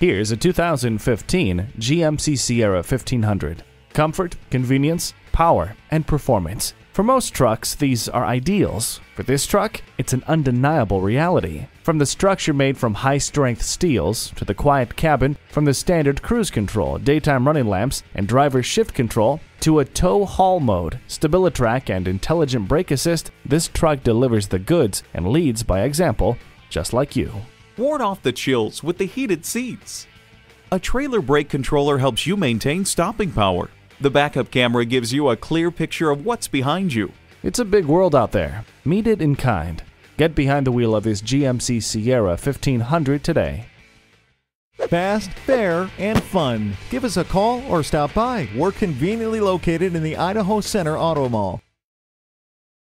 Here's a 2015 GMC Sierra 1500. Comfort, convenience, power, and performance. For most trucks, these are ideals. For this truck, it's an undeniable reality. From the structure made from high strength steels, to the quiet cabin, from the standard cruise control, daytime running lamps, and driver shift control, to a tow haul mode, StabiliTrak, and intelligent brake assist, this truck delivers the goods and leads by example, just like you. Ward off the chills with the heated seats. A trailer brake controller helps you maintain stopping power. The backup camera gives you a clear picture of what's behind you. It's a big world out there. Meet it in kind. Get behind the wheel of this GMC Sierra 1500 today. Fast, fair, and fun. Give us a call or stop by. We're conveniently located in the Idaho Center Auto Mall.